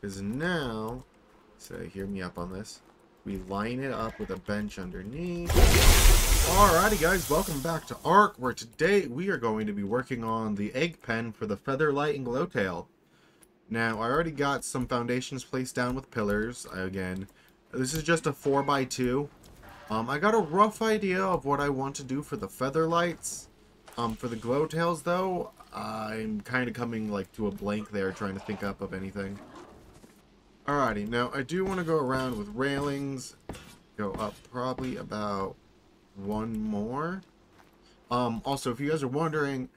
Because now, so hear me up on this, we line it up with a bench underneath. Alrighty guys, welcome back to Ark, where today we are going to be working on the egg pen for the Featherlight and Glowtail. Now, I already got some foundations placed down with pillars, again. This is just a 4x2. Um, I got a rough idea of what I want to do for the Featherlights. Um, for the Glowtails, though, I'm kind of coming, like, to a blank there, trying to think up of anything. Alrighty, now I do want to go around with railings, go up probably about one more. Um, also, if you guys are wondering,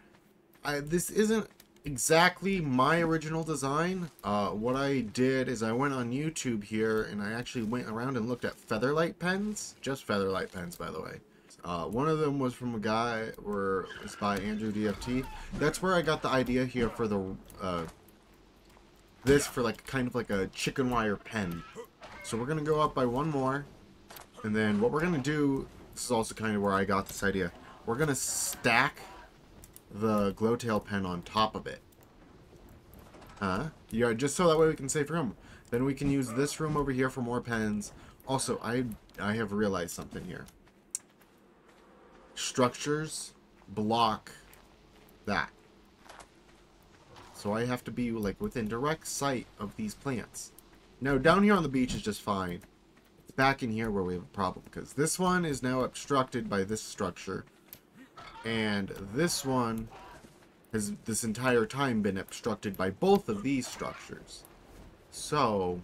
I, this isn't exactly my original design. Uh, what I did is I went on YouTube here and I actually went around and looked at Featherlight pens. Just Featherlight pens, by the way. Uh, one of them was from a guy, where it's by Andrew DFT. That's where I got the idea here for the uh, this for like kind of like a chicken wire pen. So we're gonna go up by one more, and then what we're gonna do. This is also kind of where I got this idea. We're gonna stack the glowtail pen on top of it. Huh? Yeah, just so that way we can save room. Then we can use this room over here for more pens. Also, I I have realized something here. Structures block that. So I have to be like within direct sight of these plants. Now down here on the beach is just fine. It's back in here where we have a problem because this one is now obstructed by this structure. And this one has this entire time been obstructed by both of these structures. So,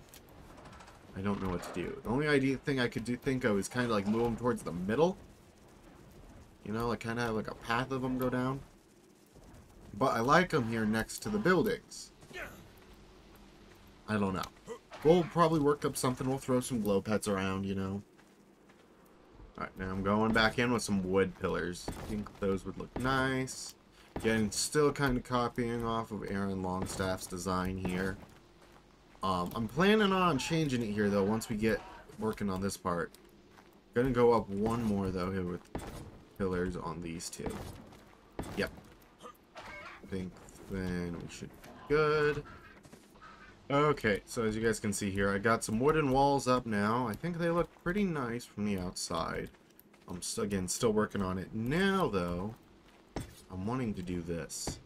I don't know what to do. The only idea thing I could do think of is kind of like move them towards the middle. You know, like kind of have like a path of them go down. But I like them here next to the buildings. I don't know. We'll probably work up something. We'll throw some glow pets around, you know. Alright, now I'm going back in with some wood pillars. I think those would look nice. Again, still kind of copying off of Aaron Longstaff's design here. Um, I'm planning on changing it here, though, once we get working on this part. Gonna go up one more, though, here with pillars on these two. Yep, think then we should be good. Okay, so as you guys can see here, I got some wooden walls up now. I think they look pretty nice from the outside. I'm, again, still working on it. Now, though, I'm wanting to do this.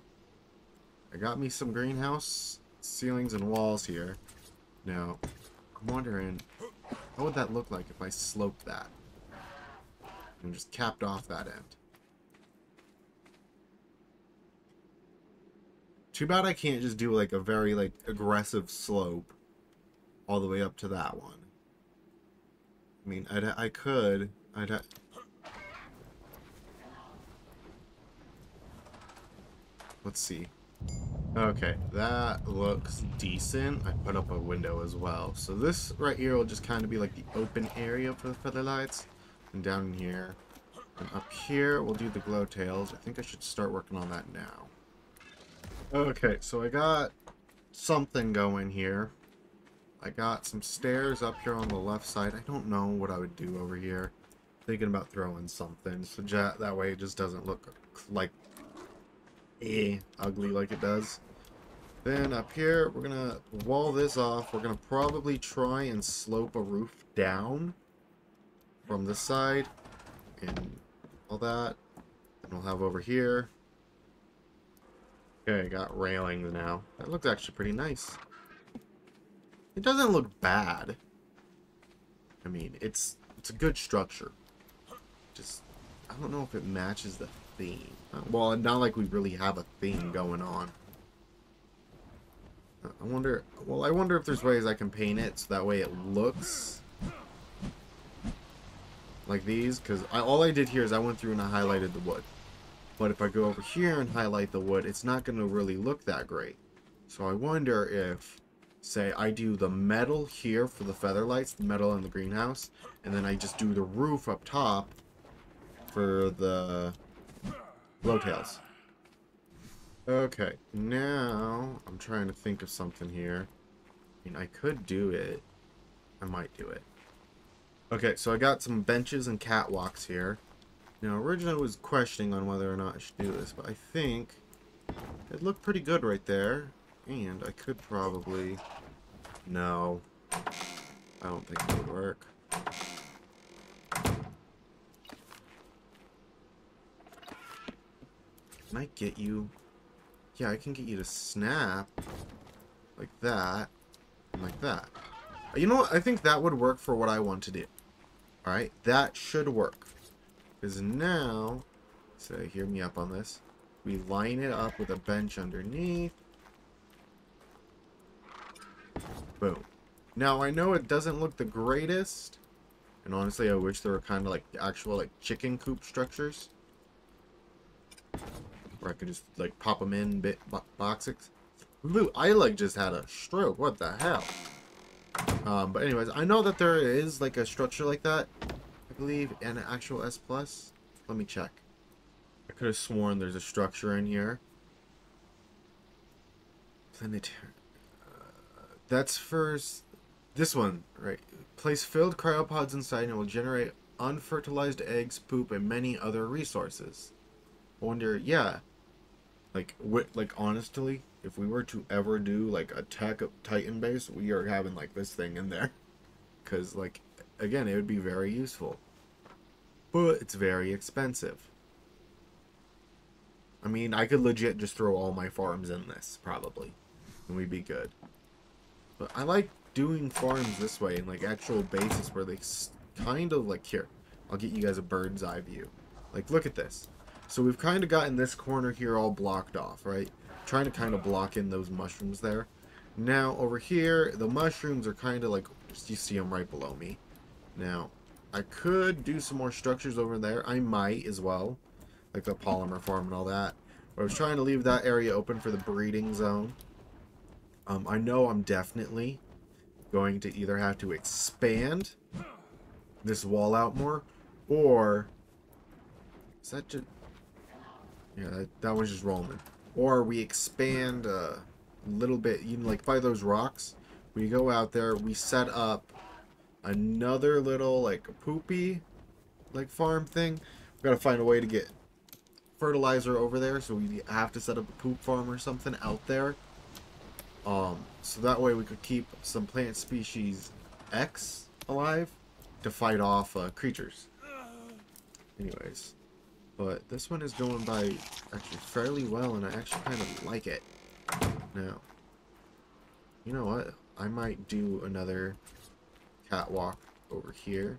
I got me some greenhouse ceilings and walls here. Now, I'm wondering, how would that look like if I sloped that? And just capped off that end. Too bad I can't just do like a very like aggressive slope all the way up to that one. I mean, I'd, I could. I'd. Let's see. Okay, that looks decent. I put up a window as well. So this right here will just kind of be like the open area for the feather lights. And down here. And up here, we'll do the glow tails. I think I should start working on that now. Okay, so I got something going here. I got some stairs up here on the left side. I don't know what I would do over here. Thinking about throwing something, so that way it just doesn't look like eh, ugly like it does. Then up here, we're gonna wall this off. We're gonna probably try and slope a roof down from this side and all that. And we'll have over here Okay, got railings now. That looks actually pretty nice. It doesn't look bad. I mean, it's it's a good structure. Just, I don't know if it matches the theme. Well, not like we really have a theme going on. I wonder, well, I wonder if there's ways I can paint it so that way it looks like these. Because all I did here is I went through and I highlighted the wood. But if I go over here and highlight the wood, it's not going to really look that great. So I wonder if, say, I do the metal here for the feather lights, the metal in the greenhouse, and then I just do the roof up top for the glowtails. Okay, now I'm trying to think of something here. I mean, I could do it. I might do it. Okay, so I got some benches and catwalks here. Now, originally I was questioning on whether or not I should do this, but I think it looked pretty good right there. And I could probably No. I don't think it would work. Can I get you? Yeah, I can get you to snap. Like that. And like that. You know what? I think that would work for what I want to do. Alright? That should work. Because now... So, hear me up on this. We line it up with a bench underneath. Boom. Now, I know it doesn't look the greatest. And honestly, I wish there were kind of like actual like chicken coop structures. Where I could just like pop them in bit boxes. Ooh, I like just had a stroke. What the hell? Um, but anyways, I know that there is like a structure like that. Believe an actual S plus. Let me check. I could have sworn there's a structure in here. Planetary. Uh, that's first. This one, right? Place filled cryopods inside and it will generate unfertilized eggs, poop, and many other resources. I wonder, yeah. Like, like honestly, if we were to ever do like a Titan base, we are having like this thing in there. Because, like, again, it would be very useful. But it's very expensive. I mean, I could legit just throw all my farms in this, probably. And we'd be good. But I like doing farms this way in like actual bases where they kind of like here I'll get you guys a bird's eye view like look at this so we've kind of gotten this corner here all blocked off right trying to kind of block in those mushrooms there now over here the mushrooms are kind of like you see them right below me now I could do some more structures over there. I might as well like the polymer farm and all that. But I was trying to leave that area open for the breeding zone. Um, I know I'm definitely going to either have to expand this wall out more, or is that just yeah that, that was just Roman, or we expand a little bit. You know, like by those rocks, we go out there, we set up another little like poopy like farm thing. We gotta find a way to get fertilizer over there, so we have to set up a poop farm or something out there. Um, so that way we could keep some plant species X alive to fight off uh, creatures. Anyways, but this one is going by actually fairly well, and I actually kind of like it. Now, you know what? I might do another catwalk over here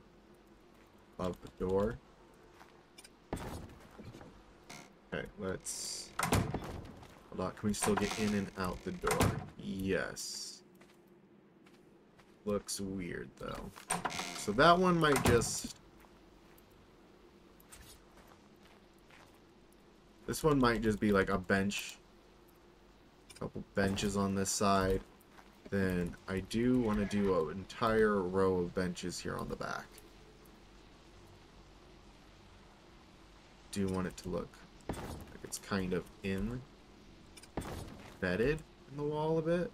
above the door. Okay, let's Hold on, can we still get in and out the door? Yes. Looks weird, though. So that one might just... This one might just be like a bench. A couple benches on this side. Then I do want to do an entire row of benches here on the back. Do you want it to look like it's kind of in embedded in the wall a bit.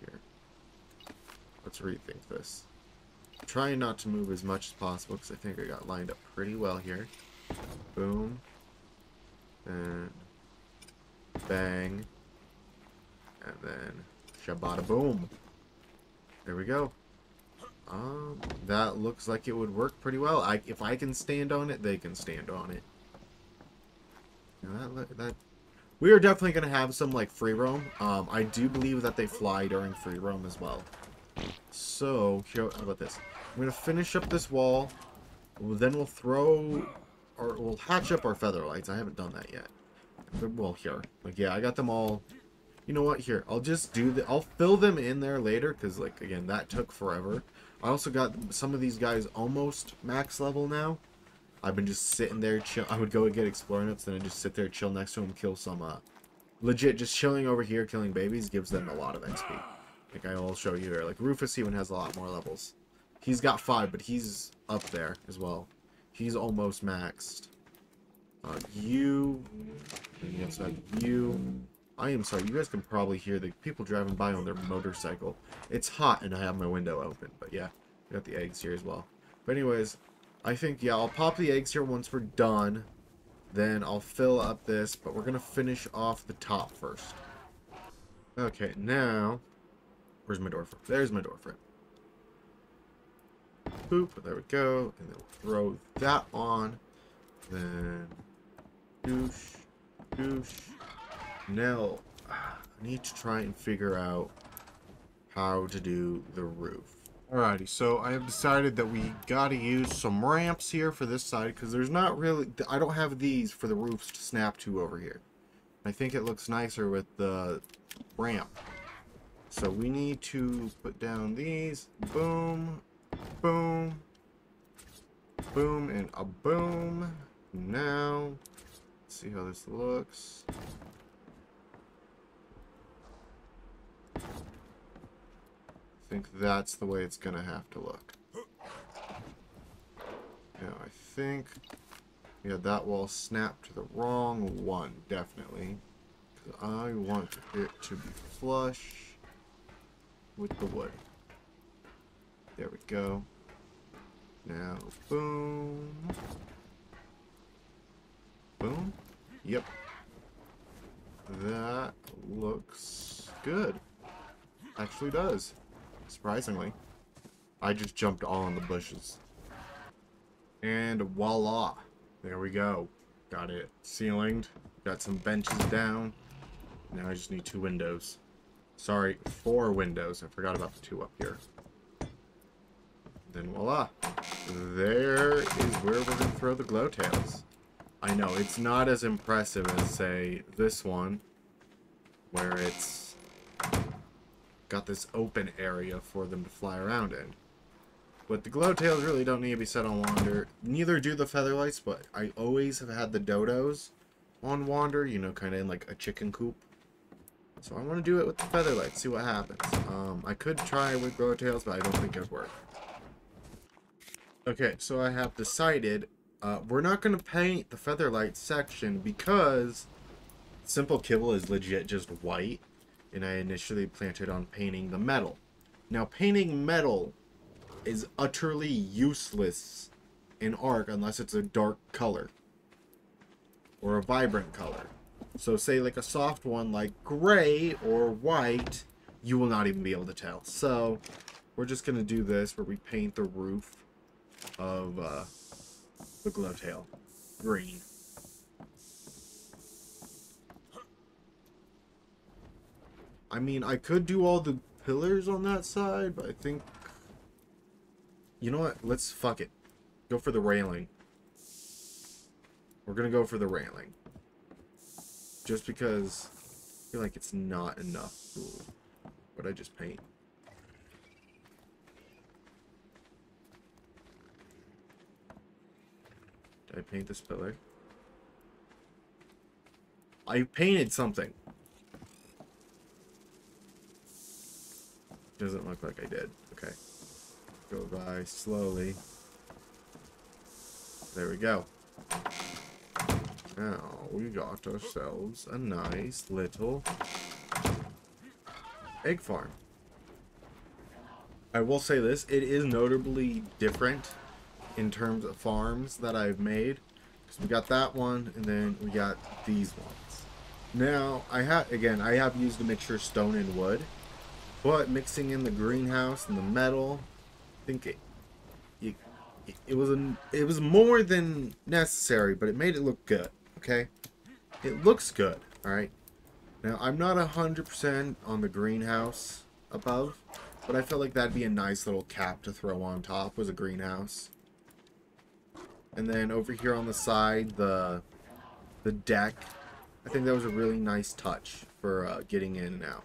Here. Let's rethink this. I'm trying not to move as much as possible because I think I got lined up pretty well here. Boom. And bang. Then shabada boom. There we go. Um, that looks like it would work pretty well. I, if I can stand on it, they can stand on it that, that we are definitely going to have some like free roam. Um, I do believe that they fly during free roam as well. So, here, how about this? I'm going to finish up this wall. Then we'll throw, or we'll hatch up our feather lights. I haven't done that yet. Well, here. Like, yeah, I got them all. You know what? Here, I'll just do the. I'll fill them in there later because, like, again, that took forever. I also got some of these guys almost max level now. I've been just sitting there chill. I would go and get explorer notes, then I just sit there, chill next to him, kill some. Uh, legit, just chilling over here, killing babies gives them a lot of XP. Like I will show you here. Like Rufus even has a lot more levels. He's got five, but he's up there as well. He's almost maxed. Uh, you, yes, you. I am sorry. You guys can probably hear the people driving by on their motorcycle. It's hot, and I have my window open. But yeah, we got the eggs here as well. But anyways, I think, yeah, I'll pop the eggs here once we're done. Then I'll fill up this, but we're going to finish off the top first. Okay, now... Where's my door frame? There's my door frame. Boop, there we go. And then we'll throw that on. Then... Douche. Douche. Now, I need to try and figure out how to do the roof. Alrighty, so I have decided that we gotta use some ramps here for this side because there's not really, I don't have these for the roofs to snap to over here. I think it looks nicer with the ramp. So we need to put down these, boom, boom, boom, and a boom. Now, see how this looks. Think that's the way it's going to have to look. Now, I think... Yeah, that wall snapped to the wrong one, definitely. I want it to be flush with the wood. There we go. Now, boom. Boom. Yep. That looks good. Actually does surprisingly. I just jumped all in the bushes. And voila. There we go. Got it ceilinged. Got some benches down. Now I just need two windows. Sorry, four windows. I forgot about the two up here. Then voila. There is where we're going to throw the glow tails. I know, it's not as impressive as, say, this one. Where it's got this open area for them to fly around in. But the glowtails really don't need to be set on Wander. Neither do the Featherlights, but I always have had the Dodos on Wander, you know, kind of in like a chicken coop. So I want to do it with the Featherlights, see what happens. Um, I could try with glowtails, but I don't think it'd work. Okay, so I have decided uh, we're not going to paint the Featherlight section because Simple Kibble is legit just white and I initially planted on painting the metal. Now, painting metal is utterly useless in Ark unless it's a dark color or a vibrant color. So say like a soft one like gray or white, you will not even be able to tell. So we're just going to do this where we paint the roof of uh, the glowtail green. I mean, I could do all the pillars on that side, but I think... You know what? Let's fuck it. Go for the railing. We're gonna go for the railing. Just because I feel like it's not enough. Ooh. What I just paint? Did I paint this pillar? I painted something. Doesn't look like I did. Okay. Go by slowly. There we go. Now, we got ourselves a nice little egg farm. I will say this, it is notably different in terms of farms that I've made. Because we got that one, and then we got these ones. Now, I have, again, I have used a mixture of stone and wood. But mixing in the greenhouse and the metal, I think it, it, it was a, it was more than necessary, but it made it look good. Okay, it looks good. All right. Now I'm not a hundred percent on the greenhouse above, but I felt like that'd be a nice little cap to throw on top was a greenhouse. And then over here on the side, the the deck. I think that was a really nice touch for uh, getting in and out.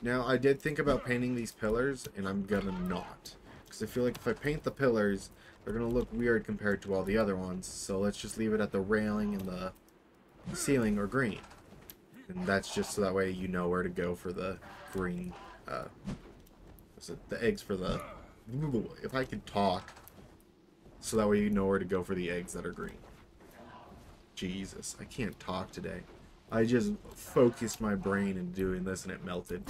Now, I did think about painting these pillars, and I'm gonna not. Because I feel like if I paint the pillars, they're gonna look weird compared to all the other ones. So let's just leave it at the railing and the ceiling or green. And that's just so that way you know where to go for the green, uh, the eggs for the, if I could talk, so that way you know where to go for the eggs that are green. Jesus, I can't talk today. I just focused my brain in doing this and it melted.